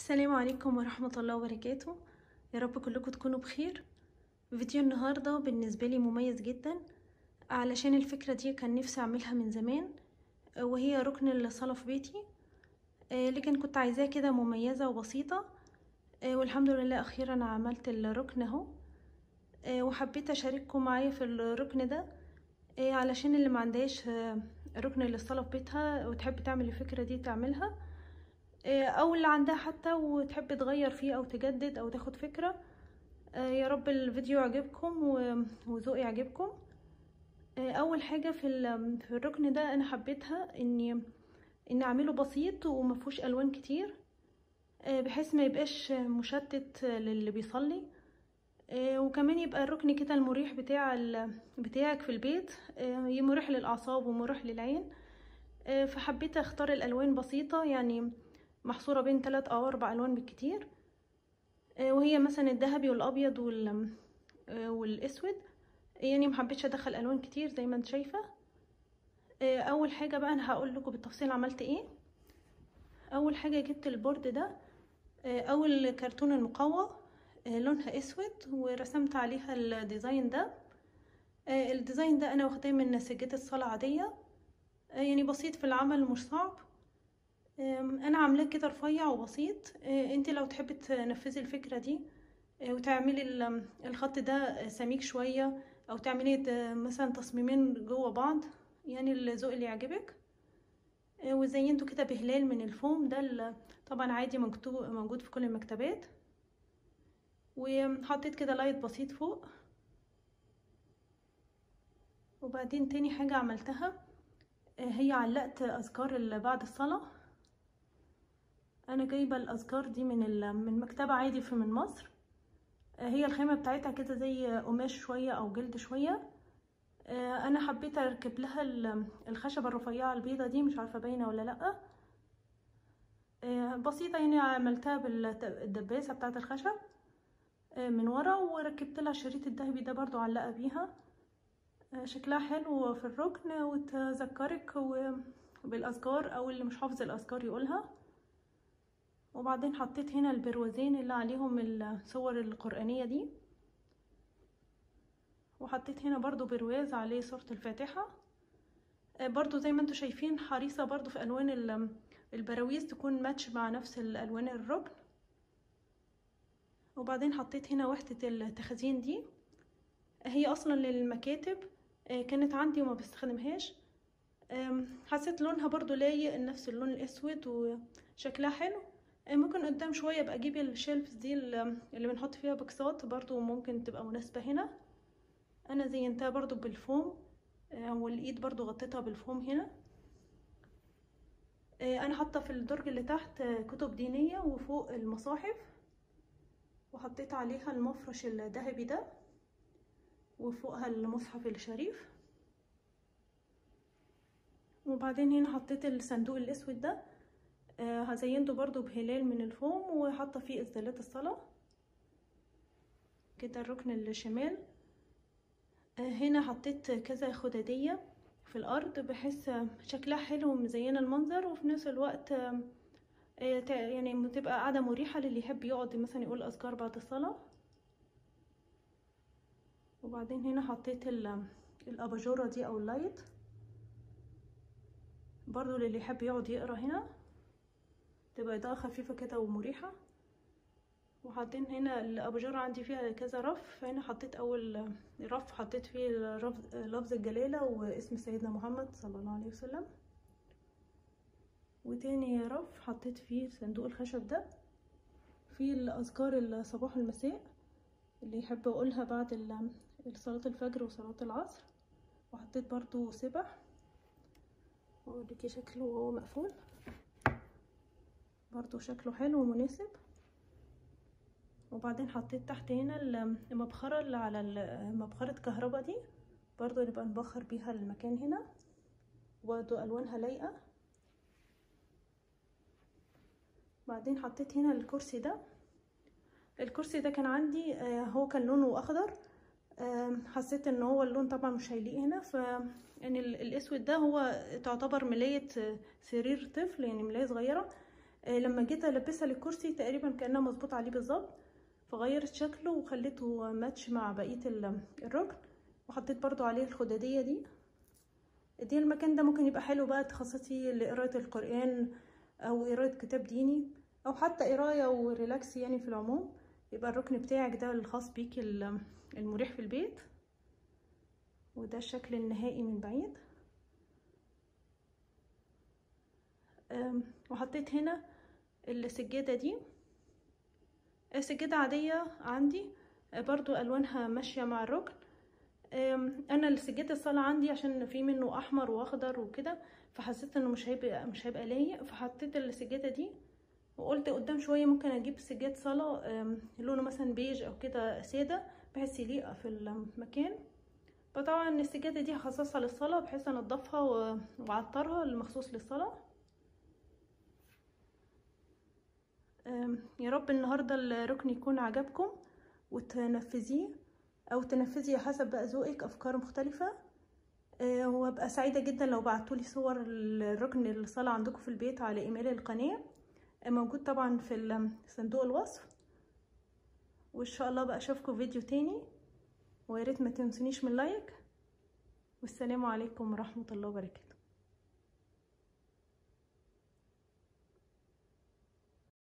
السلام عليكم ورحمة الله وبركاته. يا رب كلكم تكونوا بخير. فيديو النهاردة بالنسبة لي مميز جدا علشان الفكرة دي كان نفسي أعملها من زمان وهي ركن الصلاة في بيتي. لكن كنت عايزاه كده مميزة وبسيطة. والحمد لله أخيرا عملت الركن أهو. وحبيت أشارككم معايا في الركن ده. علشان اللي ما عندهاش ركن للصلاة في بيتها وتحب تعمل الفكرة دي تعملها. أو اللي عندها حتى وتحب تغير فيه أو تجدد أو تاخد فكرة. يا رب الفيديو يعجبكم وذوقي يعجبكم. أول حاجة في في الركن ده أنا حبيتها اني ان أعمله بسيط ومفهوش ألوان كتير بحيث ما يبقاش مشتت للي بيصلي. وكمان يبقى الركن كده المريح بتاع بتاعك في البيت. مريح للأعصاب ومريح للعين. فحبيت أختار الألوان بسيطة يعني محصورة بين ثلاث أو أربع ألوان بالكتير. وهي مثلا الذهبي والأبيض وال والأسود. يعني محبتش أدخل ألوان كتير زي ما أنت شايفة. أول حاجة بقى أنا هقول لكم بالتفصيل عملت إيه. أول حاجة جبت ال board ده. أول كرتون المقوى لونها أسود ورسمت عليها ال design ده. الديزاين ده أنا واخداه من سجادة الصلاة عادية. يعني بسيط في العمل مش صعب. أنا عاملاه كده رفيع وبسيط. أنت لو تحبي تنفذي الفكرة دي وتعملي الخط ده سميك شوية أو تعملي مثلا تصميمين جوه بعض يعني الذوق اللي يعجبك. وزينته كده بهلال من الفوم. ده طبعا عادي مكتوب موجود في كل المكتبات. وحطيت كده لايت بسيط فوق. وبعدين تاني حاجة عملتها هي علقت أذكار بعد الصلاة. أنا جايبة الأذكار دي من من مكتبة عادي في من مصر. هي الخامة بتاعتها كده زي قماش شوية أو جلد شوية. أنا حبيت أركب لها الخشبة الرفيعة البيضة دي مش عارفة باينة ولا لأ. بسيطة يعني عملتها بالدباسة بتاعت الخشب من ورا وركبت لها الشريط الذهبي ده برضو علقة بيها. شكلها حلو في الركن وتذكرك بالأذكار أو اللي مش حافظ الأذكار يقولها. وبعدين حطيت هنا البروزين اللي عليهم الصور القرآنية دي. وحطيت هنا برضو برواز عليه صورة الفاتحة. برضو زي ما أنتم شايفين حريصة برضو في ألوان البراويز تكون ماتش مع نفس الالوان الركن. وبعدين حطيت هنا وحدة التخزين دي. هي أصلا للمكاتب كانت عندي وما بستخدمهاش. حسيت لونها برضو لايق نفس اللون الأسود وشكلها حلو. ممكن قدام شوية أبقى أجيب ال shelves دي اللي بنحط فيها بوكسات برضو ممكن تبقى مناسبة هنا. أنا زينتها برضو بالفوم والإيد برضو غطيتها بالفوم هنا. أنا حاطة في الدرج اللي تحت كتب دينية وفوق المصاحف وحطيت عليها المفرش الذهبي ده وفوقها المصحف الشريف. وبعدين هنا حطيت الصندوق الأسود ده آه هزينته برضو بهلال من الفوم وحاطة فيه اسدالات الصلاة. كده الركن الشمال. آه هنا حطيت كذا خدادية في الأرض بحيث شكلها حلو ومزينه المنظر وفي نفس الوقت آه يعني تبقى قاعدة مريحة للي يحب يقعد مثلا يقول أذكار بعد الصلاة. وبعدين هنا حطيت الأباجورة دي أو اللايت. برضو للي يحب يقعد يقرأ هنا. تبقى إضاءة خفيفة كده ومريحة. وحاطين هنا الأباجورة عندي فيها كذا رف. فهنا حطيت أول رف حطيت فيه لفظ الجلالة واسم سيدنا محمد صلى الله عليه وسلم. وتاني رف حطيت فيه صندوق الخشب ده. فيه الأذكار الصباح والمساء اللي يحب أقولها بعد صلاة الفجر وصلاة العصر. وحطيت برضو سبح. وأوريكي شكله وهو مقفول. برضو شكله حلو ومناسب. وبعدين حطيت تحت هنا المبخرة اللي على مبخرة كهربا دي. برضو نبقى نبخر بيها المكان هنا. برضو ألوانها لايقة. بعدين حطيت هنا الكرسي ده. الكرسي ده كان عندي هو كان لونه أخضر. حسيت إن هو اللون طبعا مش هيليق هنا. ف يعني الأسود ده هو تعتبر ملاية سرير طفل يعني ملاية صغيرة. آه، لما جيت ألبسها للكرسي تقريبا كأنها مظبوط عليه بالظبط فغيرت شكله وخليته ماتش مع بقية الركن وحطيت برضو عليه الخدادية دي. دي المكان ده ممكن يبقى حلو بقى تخصصي لقرايه القرآن أو قرايه كتاب ديني أو حتى قراية وريلاكس يعني في العموم. يبقى الركن بتاعك ده الخاص بيكي المريح في البيت وده الشكل النهائي من بعيد. وحطيت هنا السجادة دي. سجادة عادية عندي برضو ألوانها ماشية مع الركن. أنا السجادة الصلاة عندي عشان في منه أحمر وأخضر وكده فحسيت إنه مش هيبقى مش هيبقى لايق فحطيت السجادة دي وقلت قدام شوية ممكن أجيب سجاد صلاة لونه مثلا بيج أو كده سادة بحيث يليق في المكان. فطبعا السجادة دي هخصصها للصلاة بحيث أنضفها وأعطرها المخصوص للصلاة يا رب النهاردة الركن يكون عجبكم وتنفذيه أو تنفذي حسب بقى ذوقك أفكار مختلفة. وأبقى سعيدة جدا لو بعتولي صور الركن الصلاة عندكم في البيت على إيميل القناة. موجود طبعا في صندوق الوصف. وإن شاء الله بقى أشوفكم فيديو تاني. وياريت ما تنسونيش من لايك. والسلام عليكم ورحمة الله وبركاته.